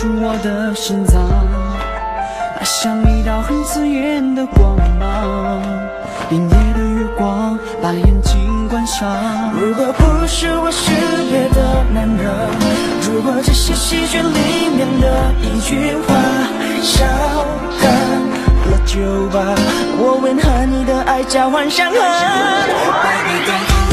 出我的心脏，它像一道很刺眼的光芒。凛夜的月光把眼睛关上。如果不是我是别的男人，如果这是戏剧里面的一句话，少干了就吧，我愿和你的爱交换伤痕。Baby